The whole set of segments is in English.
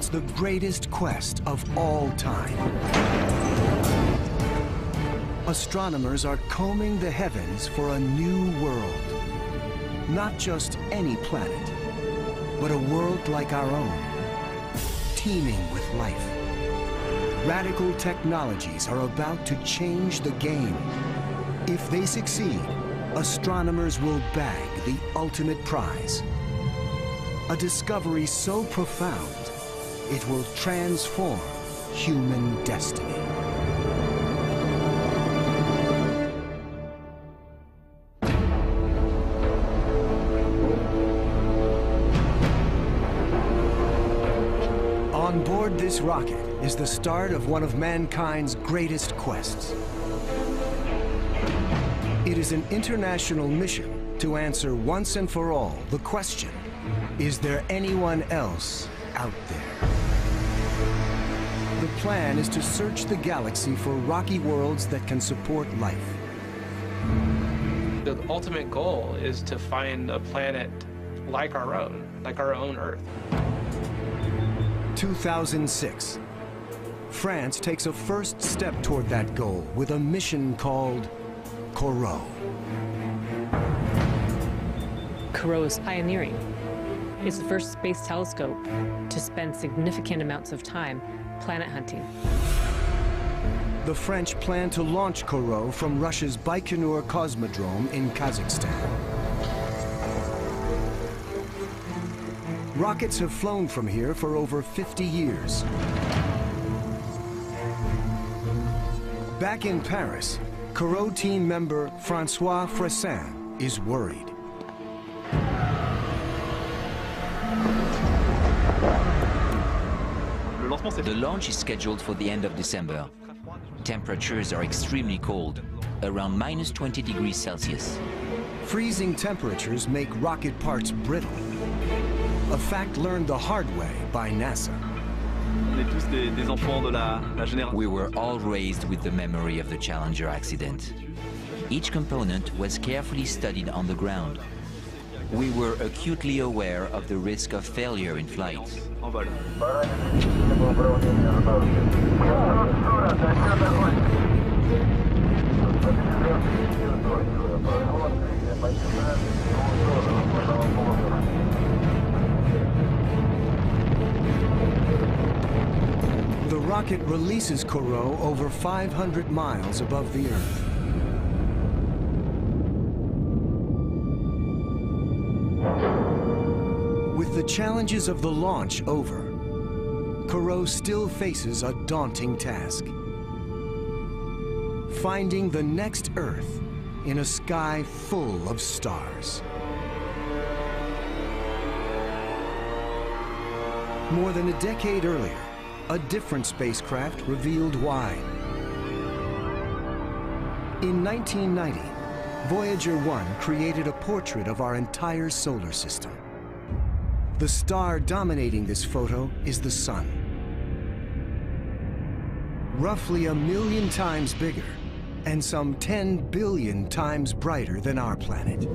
It's the greatest quest of all time. Astronomers are combing the heavens for a new world. Not just any planet, but a world like our own, teeming with life. Radical technologies are about to change the game. If they succeed, astronomers will bag the ultimate prize. A discovery so profound, it will transform human destiny. On board this rocket is the start of one of mankind's greatest quests. It is an international mission to answer once and for all the question, is there anyone else out there? The plan is to search the galaxy for rocky worlds that can support life. The ultimate goal is to find a planet like our own, like our own Earth. 2006. France takes a first step toward that goal with a mission called Corot. Corot is pioneering. It's the first space telescope to spend significant amounts of time planet hunting. The French plan to launch Corot from Russia's Baikonur Cosmodrome in Kazakhstan. Rockets have flown from here for over 50 years. Back in Paris, Corot team member Francois Fressin is worried. The launch is scheduled for the end of December. Temperatures are extremely cold, around minus 20 degrees Celsius. Freezing temperatures make rocket parts brittle. A fact learned the hard way by NASA. We were all raised with the memory of the Challenger accident. Each component was carefully studied on the ground. We were acutely aware of the risk of failure in flight. The rocket releases Corot over 500 miles above the Earth. Challenges of the launch over, Corot still faces a daunting task. Finding the next Earth in a sky full of stars. More than a decade earlier, a different spacecraft revealed why. In 1990, Voyager 1 created a portrait of our entire solar system. The star dominating this photo is the Sun. Roughly a million times bigger and some 10 billion times brighter than our planet.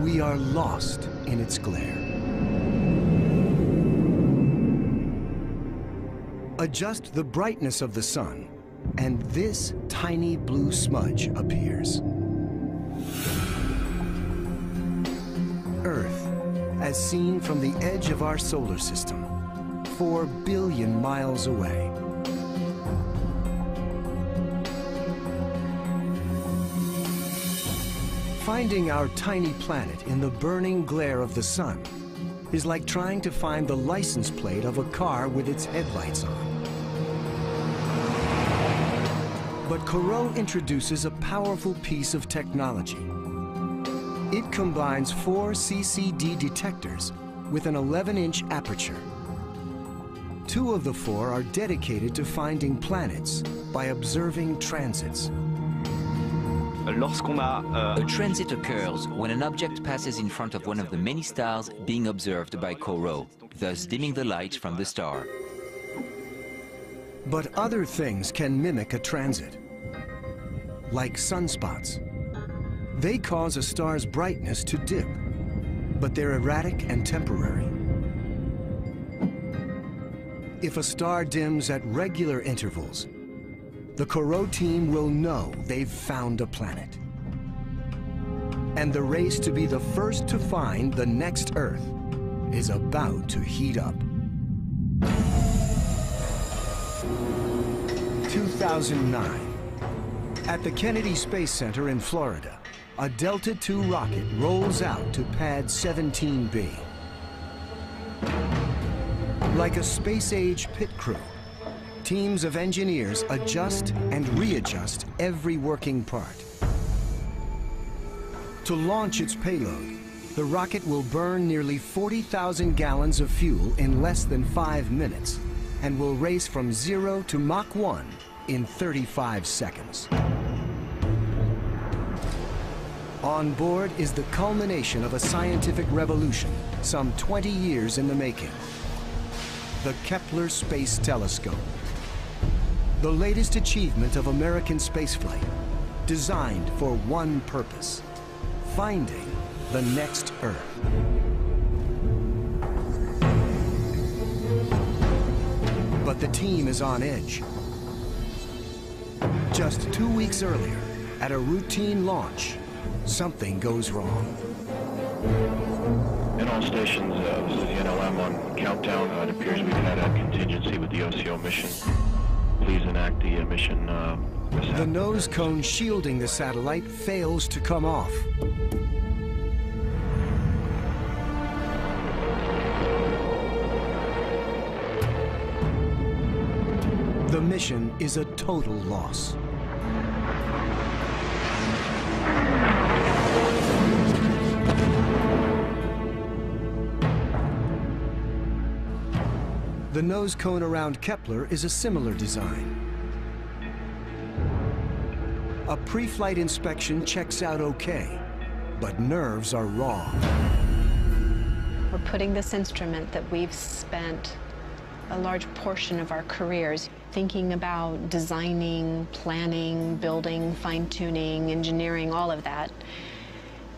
We are lost in its glare. Adjust the brightness of the sun, and this tiny blue smudge appears. As seen from the edge of our solar system, four billion miles away. Finding our tiny planet in the burning glare of the sun is like trying to find the license plate of a car with its headlights on. But Corot introduces a powerful piece of technology. It combines four CCD detectors with an 11-inch aperture. Two of the four are dedicated to finding planets by observing transits. Euh, a transit occurs when an object passes in front of one of the many stars being observed by Corot, thus dimming the light from the star. But other things can mimic a transit, like sunspots. They cause a star's brightness to dip, but they're erratic and temporary. If a star dims at regular intervals, the Corot team will know they've found a planet. And the race to be the first to find the next Earth is about to heat up. 2009. At the Kennedy Space Center in Florida, a Delta II rocket rolls out to pad 17B. Like a space-age pit crew, teams of engineers adjust and readjust every working part. To launch its payload, the rocket will burn nearly 40,000 gallons of fuel in less than five minutes and will race from zero to Mach 1 in 35 seconds. On board is the culmination of a scientific revolution some 20 years in the making. The Kepler Space Telescope. The latest achievement of American spaceflight, designed for one purpose, finding the next Earth. But the team is on edge. Just two weeks earlier, at a routine launch, something goes wrong. In all stations, uh, this is the NLM on countdown. Uh, it appears we've had a contingency with the OCO mission. Please enact the uh, mission uh. The nose cone shielding the satellite fails to come off. The mission is a total loss. The nose cone around Kepler is a similar design. A pre-flight inspection checks out okay, but nerves are raw. We're putting this instrument that we've spent a large portion of our careers thinking about designing, planning, building, fine-tuning, engineering, all of that.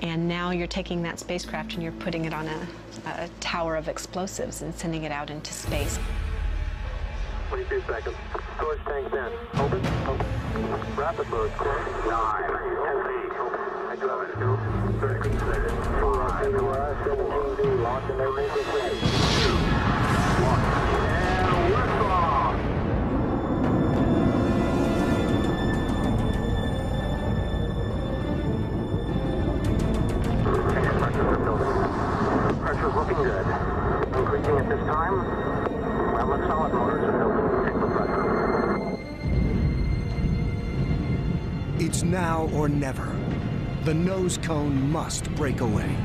And now you're taking that spacecraft and you're putting it on a, a tower of explosives and sending it out into space. 22 seconds. Storage tanks in. Open. Open. Rapid load. 9, 10 feet. 11, 36 seconds. 5, 17B. Launch and everything good. Increasing at this time. Well, the solid motors take the pressure. It's now or never. The nose cone must break away.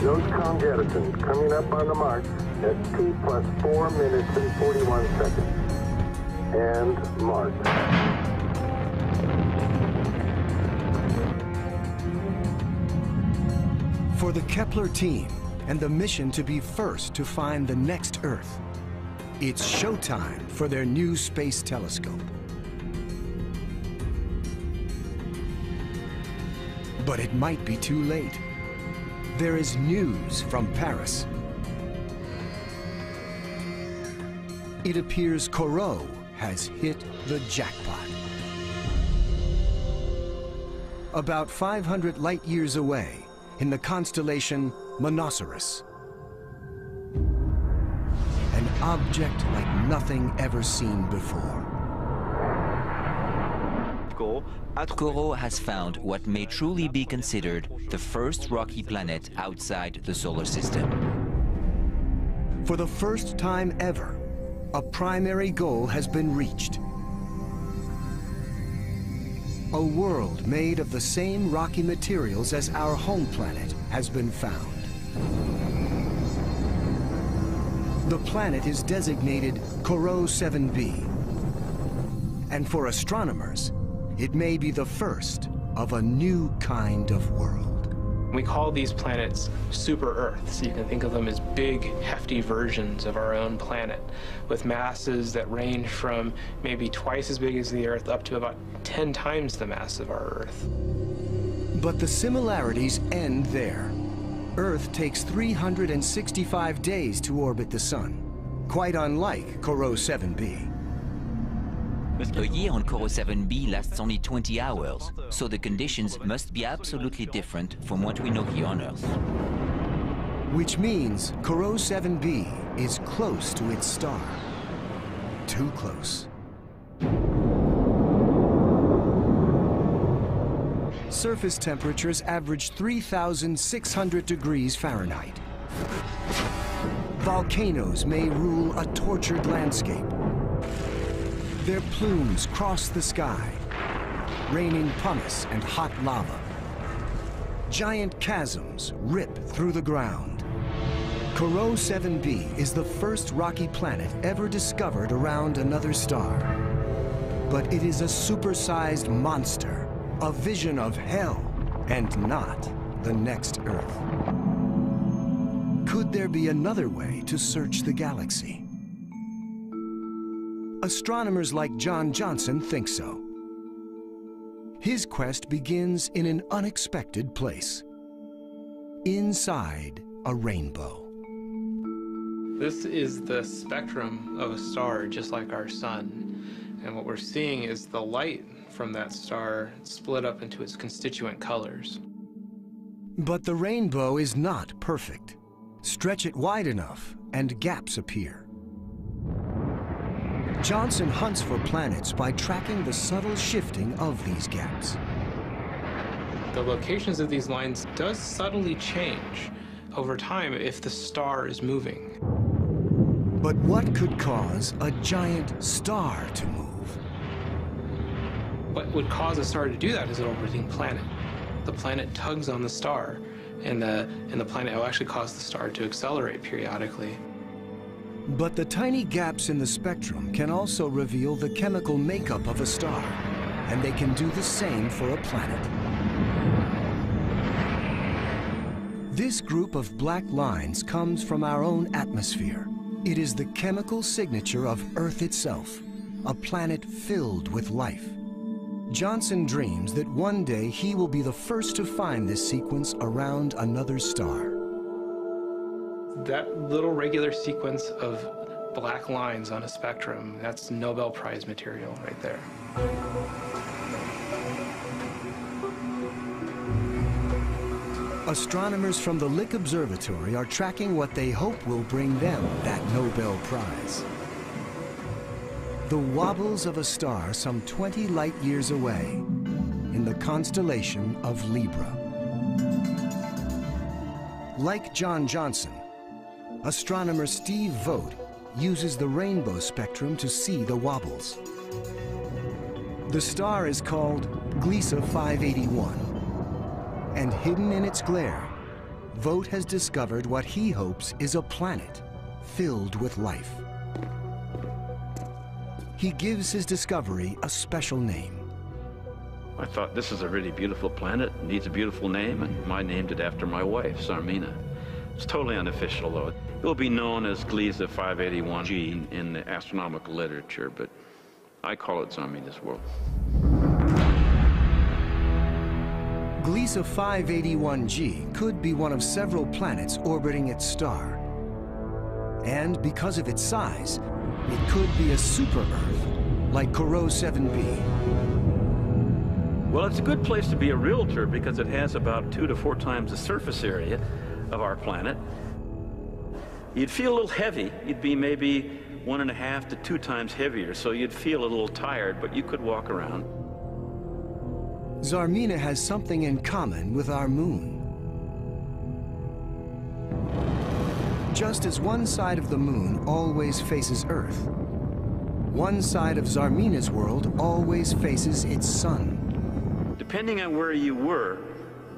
Nose cone jettison coming up on the mark at T plus 4 minutes and 41 seconds. And mark. For the Kepler team and the mission to be first to find the next Earth, it's showtime for their new space telescope. But it might be too late. There is news from Paris. It appears Corot has hit the jackpot. About 500 light years away, in the constellation Monoceros. An object like nothing ever seen before. At Corot has found what may truly be considered the first rocky planet outside the solar system. For the first time ever, a primary goal has been reached. A world made of the same rocky materials as our home planet has been found. The planet is designated Corot 7b. And for astronomers, it may be the first of a new kind of world. We call these planets super Earths. You can think of them as big, hefty versions of our own planet, with masses that range from maybe twice as big as the Earth up to about 10 times the mass of our Earth. But the similarities end there. Earth takes 365 days to orbit the Sun, quite unlike Corot 7b. A year on Corot 7b lasts only 20 hours, so the conditions must be absolutely different from what we know here on Earth. Which means Corot 7b is close to its star. Too close. Surface temperatures average 3,600 degrees Fahrenheit. Volcanoes may rule a tortured landscape. Their plumes cross the sky, raining pumice and hot lava. Giant chasms rip through the ground. Corot 7b is the first rocky planet ever discovered around another star. But it is a supersized monster, a vision of hell, and not the next Earth. Could there be another way to search the galaxy? Astronomers like John Johnson think so. His quest begins in an unexpected place. Inside a rainbow. This is the spectrum of a star, just like our sun. And what we're seeing is the light from that star split up into its constituent colors. But the rainbow is not perfect. Stretch it wide enough, and gaps appear. Johnson hunts for planets by tracking the subtle shifting of these gaps. The locations of these lines does subtly change over time if the star is moving. But what could cause a giant star to move? What would cause a star to do that is an orbiting planet. The planet tugs on the star, and the, and the planet will actually cause the star to accelerate periodically. But the tiny gaps in the spectrum can also reveal the chemical makeup of a star, and they can do the same for a planet. This group of black lines comes from our own atmosphere. It is the chemical signature of Earth itself, a planet filled with life. Johnson dreams that one day he will be the first to find this sequence around another star that little regular sequence of black lines on a spectrum, that's Nobel Prize material right there. Astronomers from the Lick Observatory are tracking what they hope will bring them that Nobel Prize. The wobbles of a star some 20 light years away in the constellation of Libra. Like John Johnson, astronomer Steve Vogt uses the rainbow spectrum to see the wobbles. The star is called Gliese 581, and hidden in its glare, Vogt has discovered what he hopes is a planet filled with life. He gives his discovery a special name. I thought this is a really beautiful planet, needs a beautiful name, and I named it after my wife, Zarmina. It's totally unofficial, though. It will be known as Gliese 581g in the astronomical literature, but I call it Zarmina's World. Gliese 581g could be one of several planets orbiting its star. And because of its size, it could be a super-Earth, like Corot 7b. Well, it's a good place to be a realtor because it has about two to four times the surface area of our planet. You'd feel a little heavy. You'd be maybe one and a half to two times heavier, so you'd feel a little tired, but you could walk around. Zarmina has something in common with our moon. Just as one side of the moon always faces Earth, one side of Zarmina's world always faces its sun. Depending on where you were,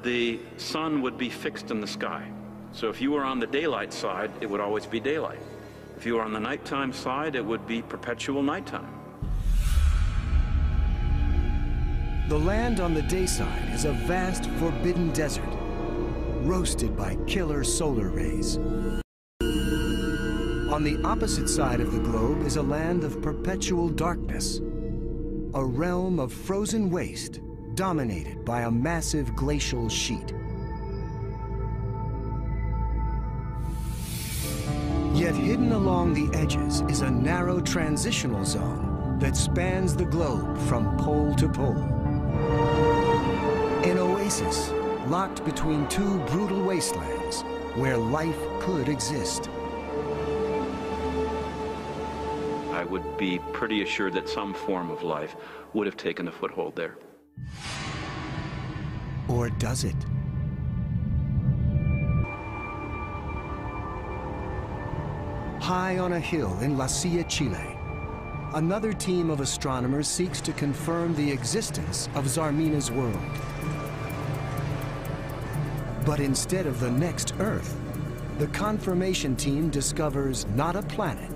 the sun would be fixed in the sky. So if you were on the daylight side, it would always be daylight. If you were on the nighttime side, it would be perpetual nighttime. The land on the day side is a vast, forbidden desert. roasted by killer solar rays. On the opposite side of the globe is a land of perpetual darkness, a realm of frozen waste dominated by a massive glacial sheet. Yet hidden along the edges is a narrow transitional zone that spans the globe from pole to pole. An oasis locked between two brutal wastelands where life could exist. I would be pretty assured that some form of life would have taken a foothold there. Or does it? High on a hill in La Silla, Chile, another team of astronomers seeks to confirm the existence of Zarmina's world. But instead of the next Earth, the confirmation team discovers not a planet,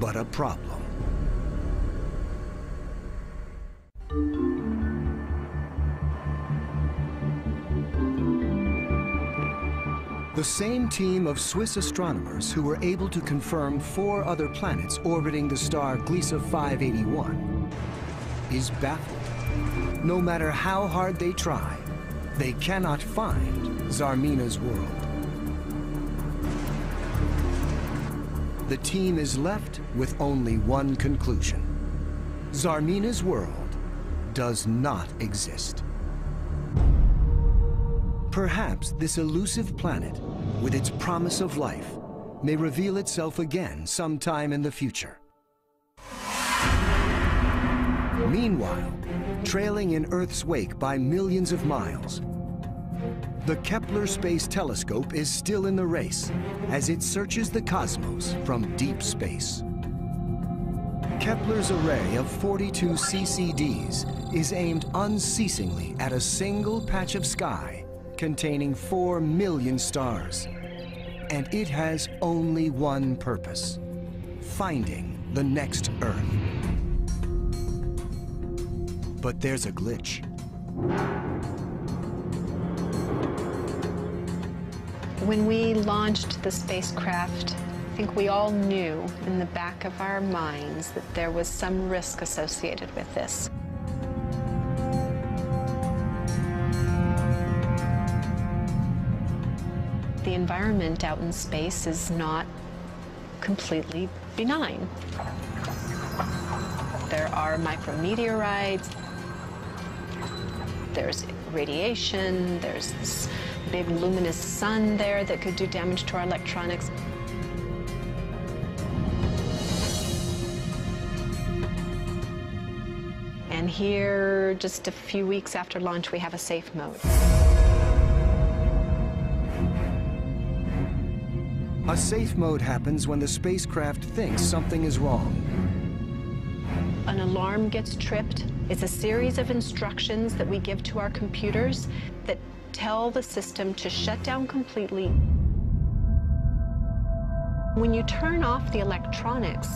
but a problem. The same team of Swiss astronomers who were able to confirm four other planets orbiting the star Gliese 581 is baffled. No matter how hard they try, they cannot find Zarmina's world. The team is left with only one conclusion. Zarmina's world does not exist. Perhaps this elusive planet, with its promise of life, may reveal itself again sometime in the future. Meanwhile, trailing in Earth's wake by millions of miles, the Kepler Space Telescope is still in the race as it searches the cosmos from deep space. Kepler's array of 42 CCDs is aimed unceasingly at a single patch of sky containing 4 million stars. And it has only one purpose, finding the next Earth. But there's a glitch. When we launched the spacecraft, I think we all knew in the back of our minds that there was some risk associated with this. Environment out in space is not completely benign. There are micrometeorites, there's radiation, there's this big luminous sun there that could do damage to our electronics. And here, just a few weeks after launch, we have a safe mode. A safe mode happens when the spacecraft thinks something is wrong. An alarm gets tripped. It's a series of instructions that we give to our computers that tell the system to shut down completely. When you turn off the electronics,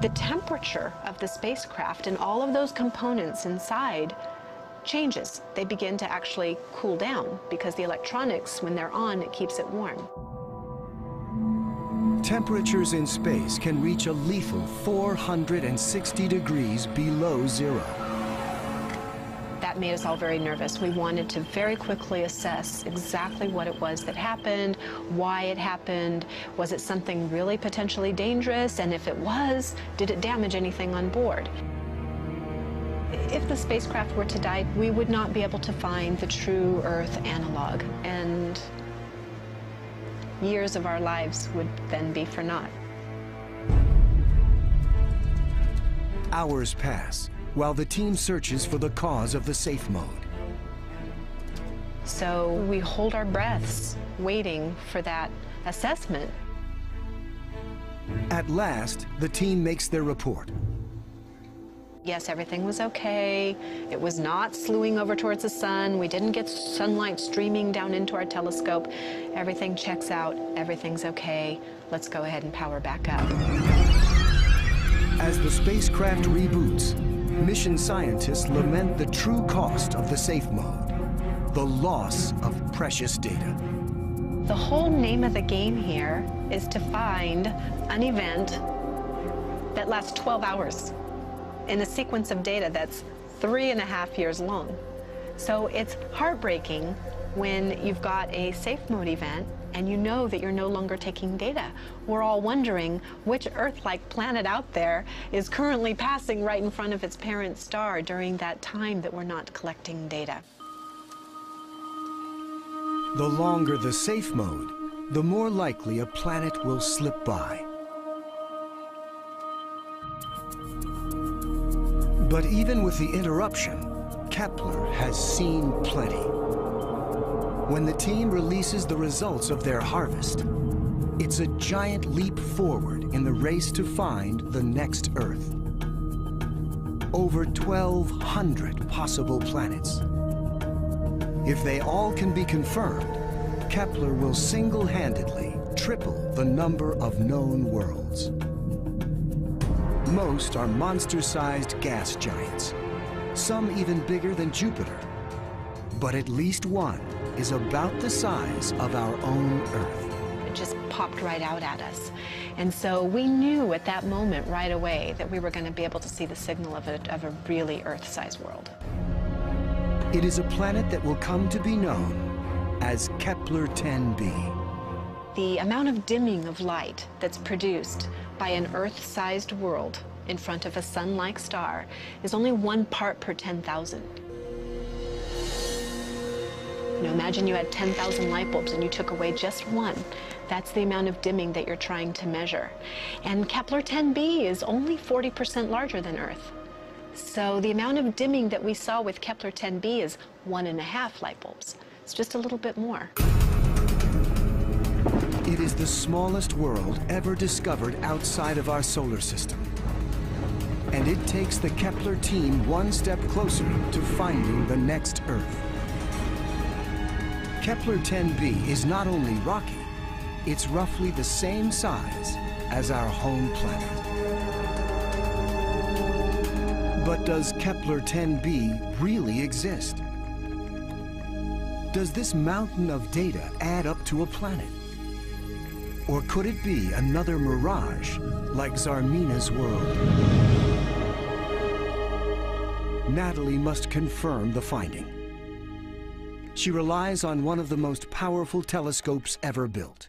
the temperature of the spacecraft and all of those components inside changes. They begin to actually cool down because the electronics, when they're on, it keeps it warm. Temperatures in space can reach a lethal 460 degrees below zero. That made us all very nervous. We wanted to very quickly assess exactly what it was that happened, why it happened, was it something really potentially dangerous, and if it was, did it damage anything on board? If the spacecraft were to die, we would not be able to find the true Earth analog, and years of our lives would then be for naught. Hours pass while the team searches for the cause of the safe mode. So we hold our breaths, waiting for that assessment. At last, the team makes their report. Yes, everything was okay. It was not slewing over towards the sun. We didn't get sunlight streaming down into our telescope. Everything checks out. Everything's okay. Let's go ahead and power back up. As the spacecraft reboots, mission scientists lament the true cost of the safe mode. the loss of precious data. The whole name of the game here is to find an event that lasts 12 hours in a sequence of data that's three and a half years long. So it's heartbreaking when you've got a safe mode event and you know that you're no longer taking data. We're all wondering which Earth-like planet out there is currently passing right in front of its parent star during that time that we're not collecting data. The longer the safe mode, the more likely a planet will slip by. But even with the interruption, Kepler has seen plenty. When the team releases the results of their harvest, it's a giant leap forward in the race to find the next Earth. Over 1,200 possible planets. If they all can be confirmed, Kepler will single-handedly triple the number of known worlds. Most are monster-sized gas giants, some even bigger than Jupiter. But at least one is about the size of our own Earth. It just popped right out at us. And so we knew at that moment right away that we were going to be able to see the signal of a, of a really Earth-sized world. It is a planet that will come to be known as Kepler-10b. The amount of dimming of light that's produced by an Earth-sized world in front of a sun-like star is only one part per 10,000. Imagine you had 10,000 light bulbs and you took away just one. That's the amount of dimming that you're trying to measure. And Kepler-10b is only 40% larger than Earth. So the amount of dimming that we saw with Kepler-10b is one and a half light bulbs. It's just a little bit more. It is the smallest world ever discovered outside of our solar system. And it takes the Kepler team one step closer to finding the next Earth. Kepler-10b is not only rocky, it's roughly the same size as our home planet. But does Kepler-10b really exist? Does this mountain of data add up to a planet? Or could it be another mirage like Zarmina's world? Natalie must confirm the finding. She relies on one of the most powerful telescopes ever built.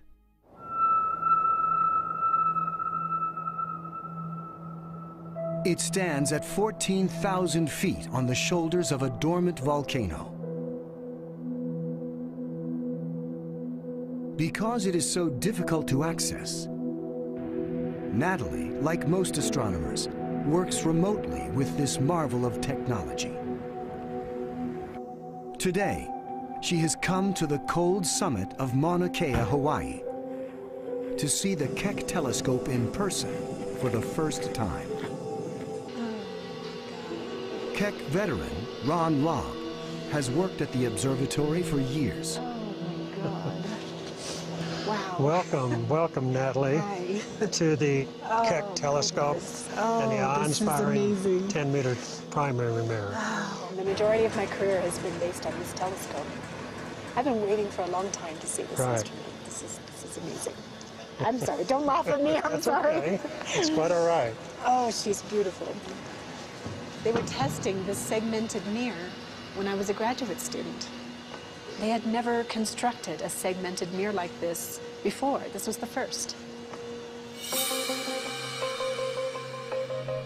It stands at 14,000 feet on the shoulders of a dormant volcano. Because it is so difficult to access, Natalie, like most astronomers, works remotely with this marvel of technology. Today, she has come to the cold summit of Mauna Kea, Hawaii, to see the Keck telescope in person for the first time. Keck veteran Ron Lobb has worked at the observatory for years. Welcome, welcome, Natalie, Hi. to the Oh, Keck telescope Oh, and the awe-inspiring 10-meter primary mirror. The majority of my career has been based on this telescope. I've been waiting for a long time to see this Right. instrument. This is, this is amazing. I'm sorry, don't laugh at me, I'm That's sorry. okay. It's quite all right. Oh, she's beautiful. They were testing this segmented mirror when I was a graduate student. They had never constructed a segmented mirror like this before. This was the first.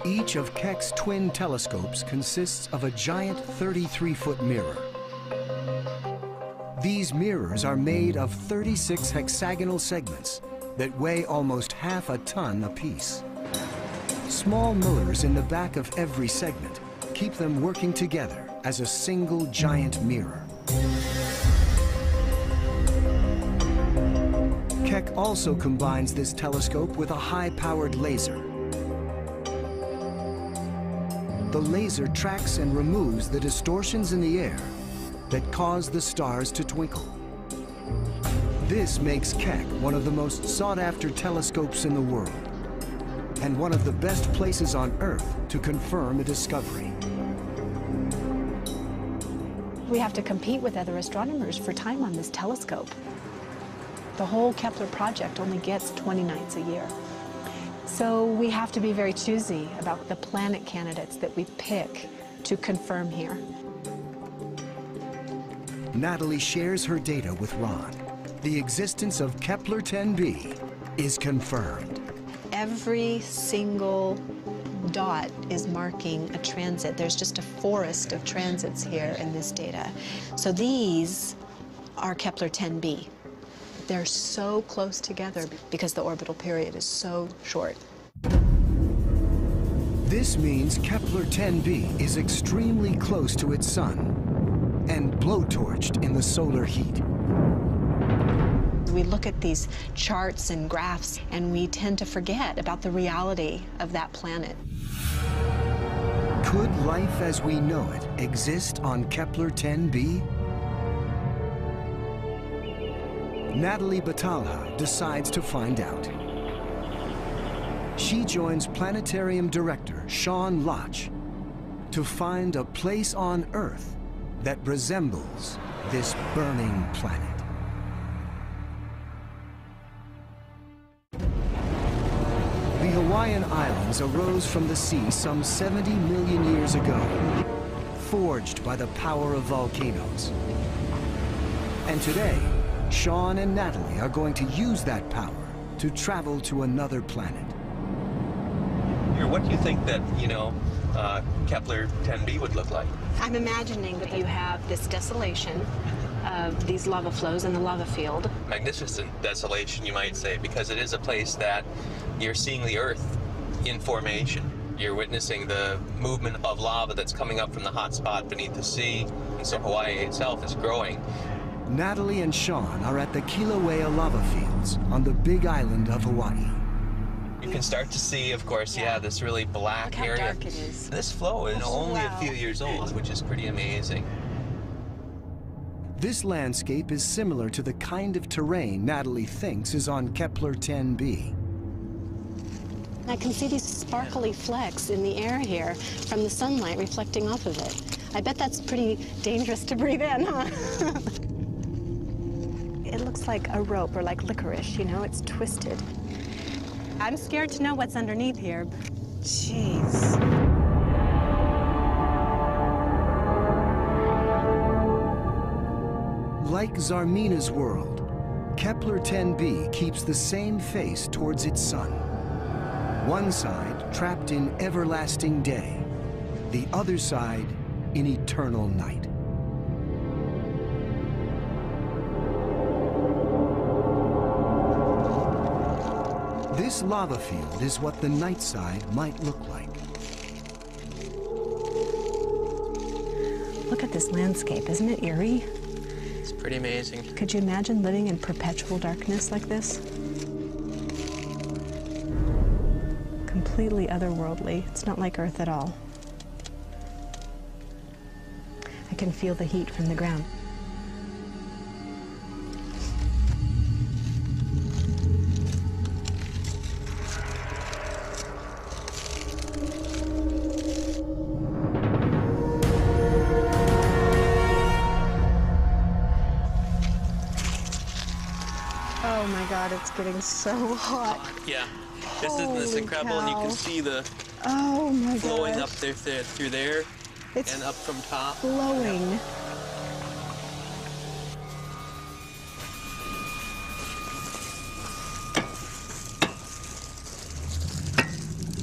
Each of Keck's twin telescopes consists of a giant 33-foot mirror. These mirrors are made of 36 hexagonal segments that weigh almost half a ton apiece. Small motors in the back of every segment keep them working together as a single giant mirror. Keck also combines this telescope with a high-powered laser. The laser tracks and removes the distortions in the air that cause the stars to twinkle. This makes Keck one of the most sought-after telescopes in the world and one of the best places on Earth to confirm a discovery. We have to compete with other astronomers for time on this telescope. The whole Kepler project only gets 20 nights a year. So we have to be very choosy about the planet candidates that we pick to confirm here. Natalie shares her data with Ron. The existence of Kepler 10b is confirmed. Every single dot is marking a transit. There's just a forest of transits here in this data. So these are Kepler 10b. They're so close together because the orbital period is so short. This means Kepler-10b is extremely close to its sun and blowtorched in the solar heat. We look at these charts and graphs, and we tend to forget about the reality of that planet. Could life as we know it exist on Kepler-10b? Natalie Batalha decides to find out. She joins planetarium director Shawn Laatsch to find a place on Earth that resembles this burning planet. The Hawaiian Islands arose from the sea some 70 million years ago, forged by the power of volcanoes. And today, Shawn and Natalie are going to use that power to travel to another planet. Here, what do you think that, you know, uh, Kepler 10b would look like? I'm imagining that you have this desolation of these lava flows in the lava field. Magnificent desolation, you might say, because it is a place that you're seeing the Earth in formation. You're witnessing the movement of lava that's coming up from the hot spot beneath the sea. And so Hawaii itself is growing. Natalie and Shawn are at the Kilauea lava fields on the big island of Hawaii. You can start to see, of course, yeah, this really black Look how area. dark it is. This flow is Oh, only wow. a few years old, which is pretty amazing. This landscape is similar to the kind of terrain Natalie thinks is on Kepler 10b. I can see these sparkly flecks in the air here from the sunlight reflecting off of it. I bet that's pretty dangerous to breathe in, huh? looks like a rope or like licorice, you know, it's twisted. I'm scared to know what's underneath here. Jeez. Like Zarmina's world, Kepler 10b keeps the same face towards its sun. One side trapped in everlasting day, the other side in eternal night. This lava field is what the night side might look like. Look at this landscape, isn't it eerie? It's pretty amazing. Could you imagine living in perpetual darkness like this? Completely otherworldly. It's not like Earth at all. I can feel the heat from the ground. Getting so hot. Yeah, this is this Holy incredible, and you can see the Oh my flowing god. up there, there through there It's and up from top. flowing.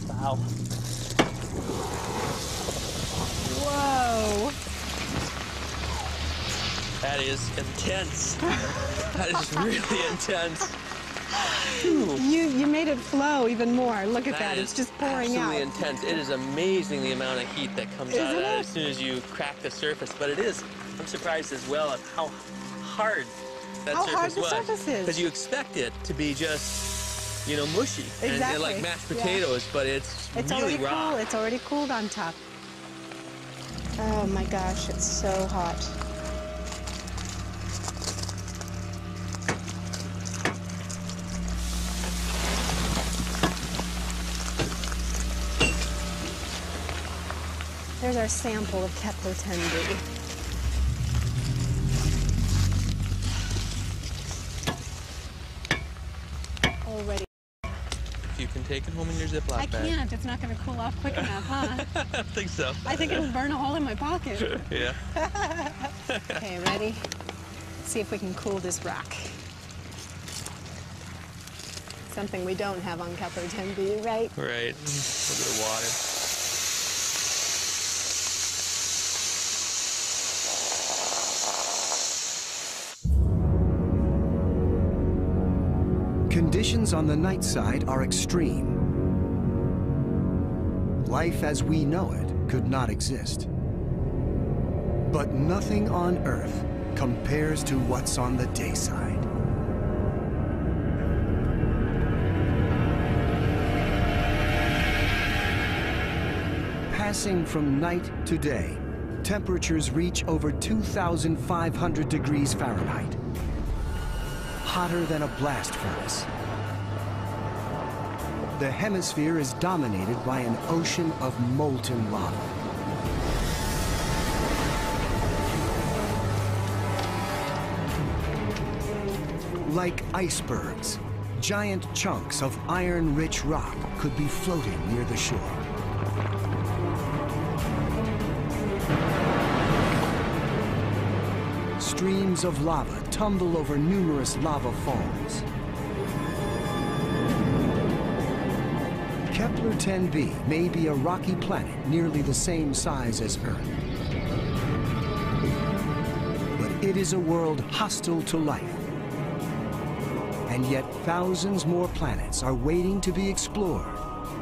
Wow. Whoa. That is intense. that is really intense. You you made it flow even more. Look at that. That It's just pouring out. absolutely intense. It is amazing the amount of heat that comes out of that it? as soon as you crack the surface. But it is. I'm surprised as well at how hard that How surface hard the was. surface is. Because you expect it to be just, you know, mushy and- and, like mashed yeah. potatoes, but it's, It's really already raw. cool. It's already cooled on top. Oh my gosh, it's so hot. Here's our sample of Kepler 10b. already. You can take it home in your Ziploc bag. I can't. It's not going to cool off quick enough, huh? I don't think so. I think it'll burn a hole in my pocket. yeah. okay, ready? Let's see if we can cool this rock. Something we don't have on Kepler 10B, right? Right. A little bit of water. Conditions on the night side are extreme. Life as we know it could not exist. But nothing on Earth compares to what's on the day side. Passing from night to day, temperatures reach over 2,500 degrees Fahrenheit. Hotter than a blast furnace. The hemisphere is dominated by an ocean of molten lava. Like icebergs, giant chunks of iron-rich rock could be floating near the shore. Streams of lava tumble over numerous lava falls. Kepler 10b may be a rocky planet nearly the same size as Earth. But it is a world hostile to life. And yet thousands more planets are waiting to be explored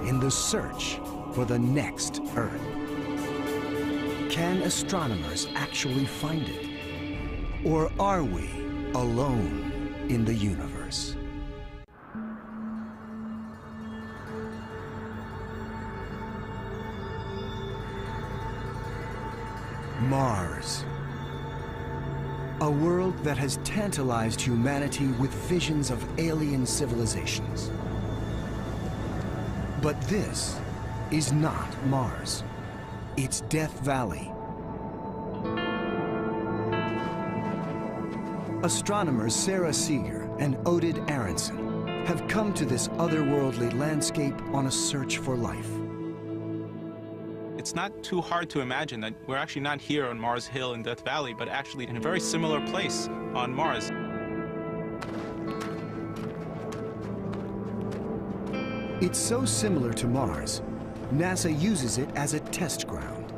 in the search for the next Earth. Can astronomers actually find it? Or are we alone in the universe? Has tantalized humanity with visions of alien civilizations. But this is not Mars. It's Death Valley. Astronomers Sara Seager and Oded Aharonson have come to this otherworldly landscape on a search for life. It's not too hard to imagine that we're actually not here on Mars Hill in Death Valley, but actually in a very similar place on Mars. It's so similar to Mars, NASA uses it as a test ground.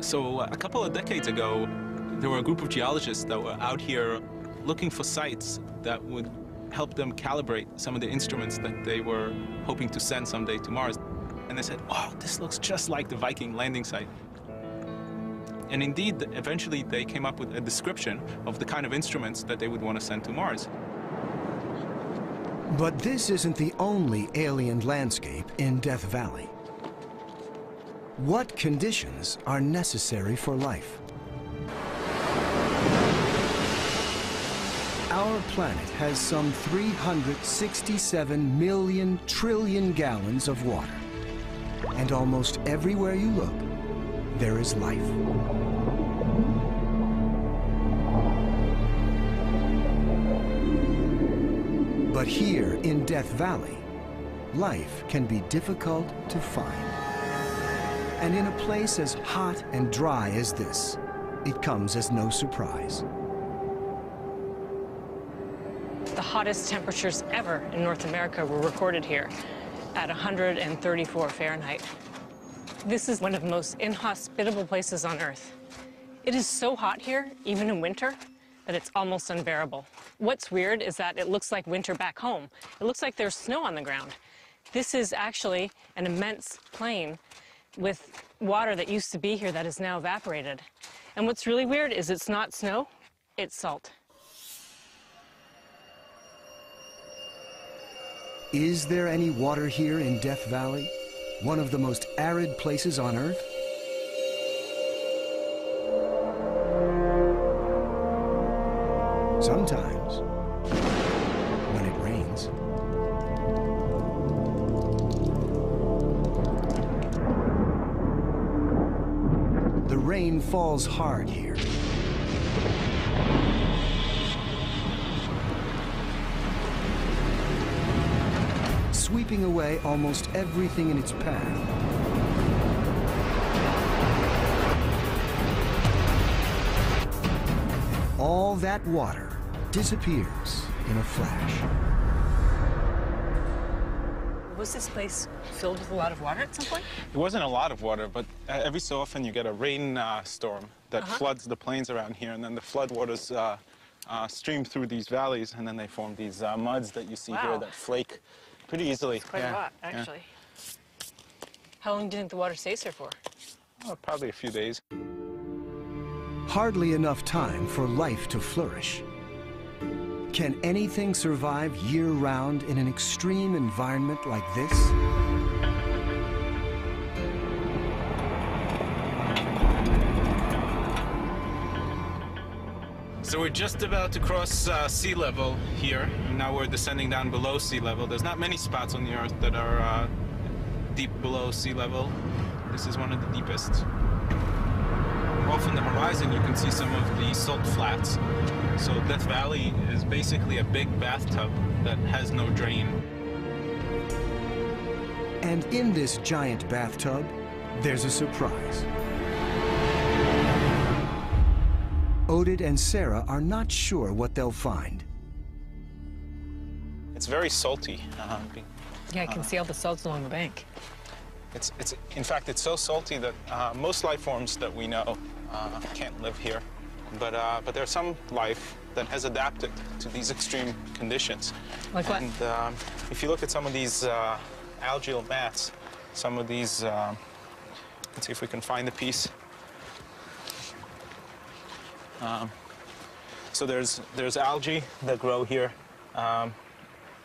So uh, a couple of decades ago, there were a group of geologists that were out here looking for sites that would help them calibrate some of the instruments that they were hoping to send someday to Mars. And they said, oh, this looks just like the Viking landing site. And indeed, eventually they came up with a description of the kind of instruments that they would want to send to Mars. But this isn't the only alien landscape in Death Valley. What conditions are necessary for life? Our planet has some 367 million trillion gallons of water. And almost everywhere you look, there is life. But here in Death Valley, life can be difficult to find. And in a place as hot and dry as this, it comes as no surprise. The hottest temperatures ever in North America were recorded here at 134 Fahrenheit. This is one of the most inhospitable places on Earth. It is so hot here, even in winter, that it's almost unbearable. What's weird is that it looks like winter back home. It looks like there's snow on the ground. This is actually an immense plain with water that used to be here that is now evaporated. And what's really weird is it's not snow, it's salt. Is there any water here in Death Valley? One of the most arid places on Earth? Sometimes, when it rains. The rain falls hard here. Sweeping away almost everything in its path. All that water disappears in a flash. Was this place filled with a lot of water at some point? It wasn't a lot of water, but uh, every so often you get a rain uh, storm that Uh-huh. floods the plains around here, and then the floodwaters uh, uh, stream through these valleys, and then they form these uh, muds that you see Wow. here that flake pretty easily. Quite Yeah, a lot, yeah. actually. How long do you think the water stays here for? Oh, probably a few days. Hardly enough time for life to flourish. Can anything survive year-round in an extreme environment like this? So we're just about to cross uh, sea level here, and now we're descending down below sea level. There's not many spots on the Earth that are uh, deep below sea level. This is one of the deepest. Off in the horizon, you can see some of the salt flats. So Death Valley is basically a big bathtub that has no drain. And in this giant bathtub, there's a surprise. Oded and Sara are not sure what they'll find. It's very salty. Uh, be- Yeah, I can see all the salts along the bank. It's, it's, in fact, it's so salty that uh, most life forms that we know uh, can't live here. But, uh, but there's some life that has adapted to these extreme conditions. Like what? And um, if you look at some of these uh, algal mats, some of these, um, let's see if we can find the piece. Um, so there's, there's algae that grow here. Um,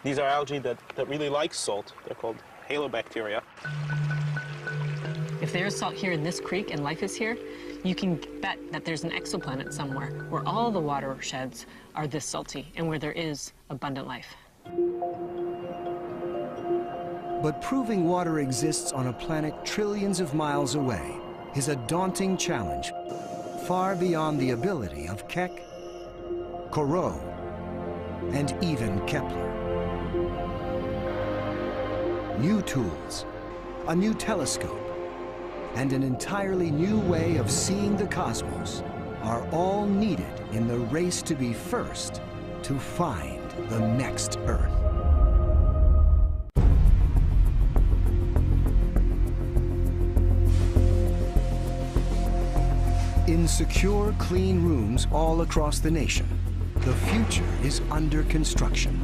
these are algae that, that really like salt. They're called halobacteria. If there's salt here in this creek and life is here, you can bet that there's an exoplanet somewhere where all the watersheds are this salty and where there is abundant life. But proving water exists on a planet trillions of miles away is a daunting challenge, far beyond the ability of Keck, Corot, and even Kepler. New tools, a new telescope, and an entirely new way of seeing the cosmos are all needed in the race to be first to find the next Earth. In secure, clean rooms all across the nation, the future is under construction.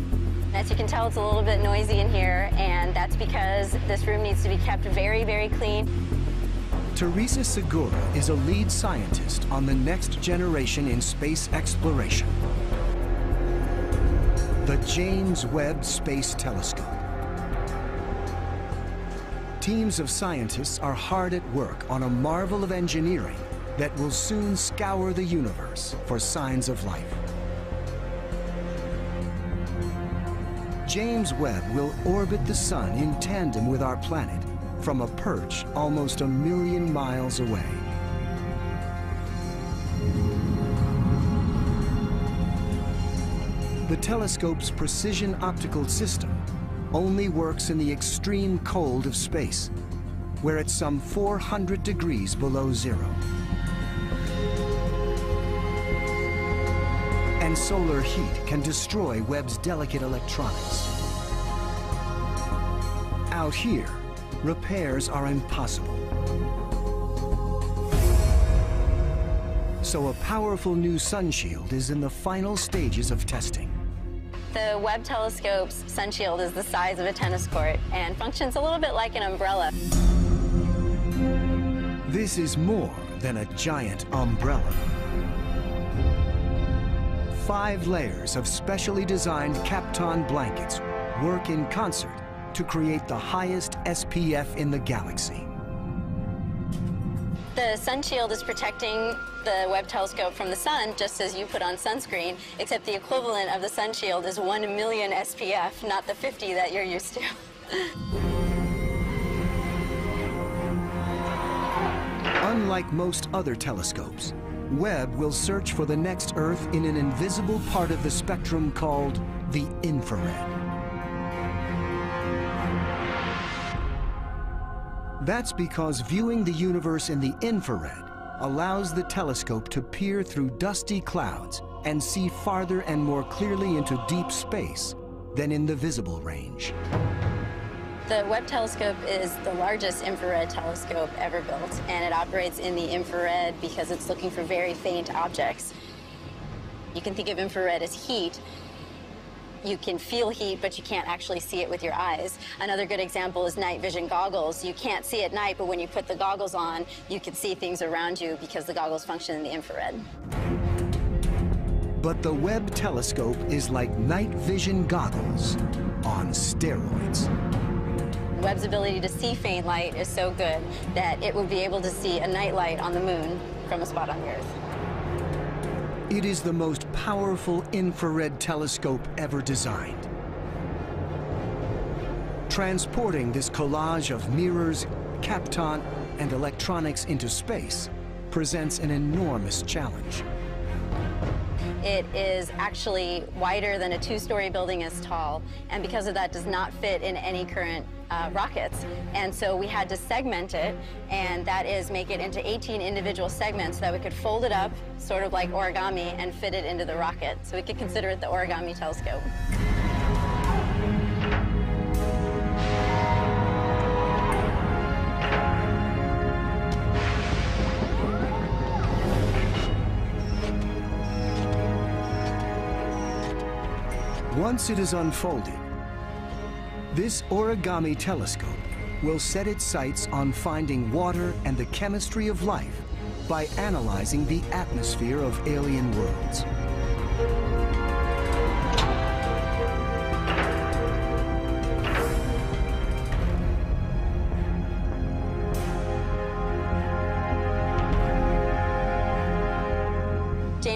As you can tell, it's a little bit noisy in here, and that's because this room needs to be kept very, very clean. Teresa Segura is a lead scientist on the next generation in space exploration. The James Webb Space Telescope. Teams of scientists are hard at work on a marvel of engineering that will soon scour the universe for signs of life. James Webb will orbit the sun in tandem with our planet from a perch almost a million miles away. The telescope's precision optical system only works in the extreme cold of space, where it's some 400 degrees below zero. And solar heat can destroy Webb's delicate electronics. Out here, repairs are impossible. So a powerful new sunshield is in the final stages of testing. The Webb telescope's sunshield is the size of a tennis court and functions a little bit like an umbrella. This is more than a giant umbrella. Five layers of specially designed Kapton blankets work in concert to create the highest SPF in the galaxy. The sunshield is protecting the Webb telescope from the sun, just as you put on sunscreen, except the equivalent of the sunshield is 1 million SPF, not the 50 that you're used to. Unlike most other telescopes, Webb will search for the next Earth in an invisible part of the spectrum called the infrared. That's because viewing the universe in the infrared allows the telescope to peer through dusty clouds and see farther and more clearly into deep space than in the visible range. The Webb telescope is the largest infrared telescope ever built, and it operates in the infrared because it's looking for very faint objects. You can think of infrared as heat. You can feel heat, but you can't actually see it with your eyes. Another good example is night vision goggles. You can't see at night, but when you put the goggles on, you can see things around you because the goggles function in the infrared. But the Webb telescope is like night vision goggles on steroids. Webb's ability to see faint light is so good that it would be able to see a night light on the moon from a spot on the Earth. It is the most powerful infrared telescope ever designed. Transporting this collage of mirrors, kapton, and electronics into space presents an enormous challenge. It is actually wider than a two-story building is tall, and because of that does not fit in any current uh, rockets. And so we had to segment it, and that is make it into 18 individual segments so that we could fold it up, sort of like origami, and fit it into the rocket. So we could consider it the origami telescope. Once it is unfolded, this origami telescope will set its sights on finding water and the chemistry of life by analyzing the atmosphere of alien worlds.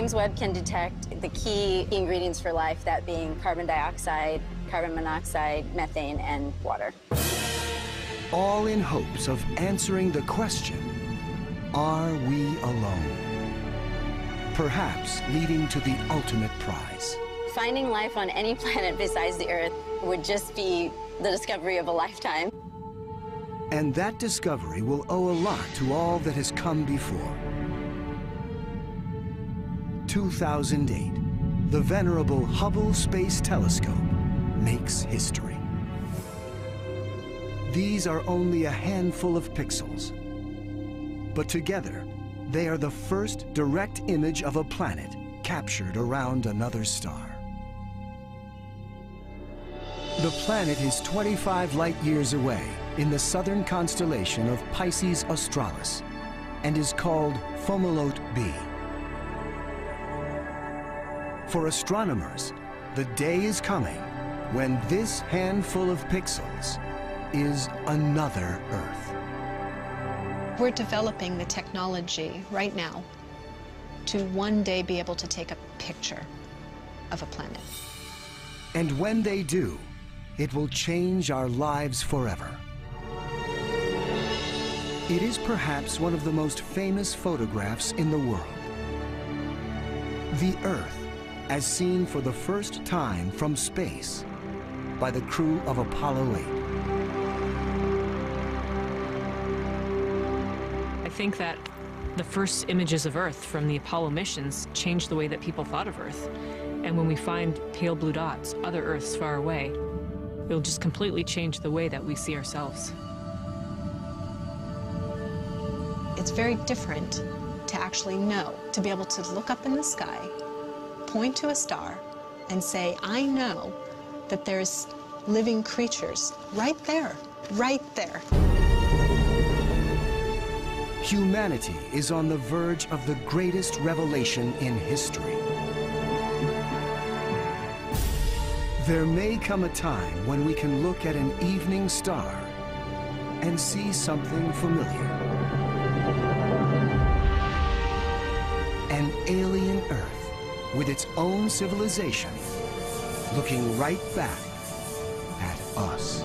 James Webb can detect the key ingredients for life, that being carbon dioxide, carbon monoxide, methane, and water. All in hopes of answering the question, are we alone? Perhaps leading to the ultimate prize. Finding life on any planet besides the Earth would just be the discovery of a lifetime. And that discovery will owe a lot to all that has come before. 2008, the venerable Hubble Space Telescope makes history. These are only a handful of pixels, but together, they are the first direct image of a planet captured around another star. The planet is 25 light years away in the southern constellation of Pisces Australis and is called Fomalhaut b. For astronomers, the day is coming when this handful of pixels is another Earth. We're developing the technology right now to one day be able to take a picture of a planet. And when they do, it will change our lives forever. It is perhaps one of the most famous photographs in the world. The Earth as seen for the first time from space by the crew of Apollo 8. I think that the first images of Earth from the Apollo missions changed the way that people thought of Earth. And when we find pale blue dots, other Earths far away, it'll just completely change the way that we see ourselves. It's very different to actually know, to be able to look up in the sky point to a star and say, I know that there's living creatures right there, right there. Humanity is on the verge of the greatest revelation in history. There may come a time when we can look at an evening star and see something familiar. Its own civilization, looking right back at us.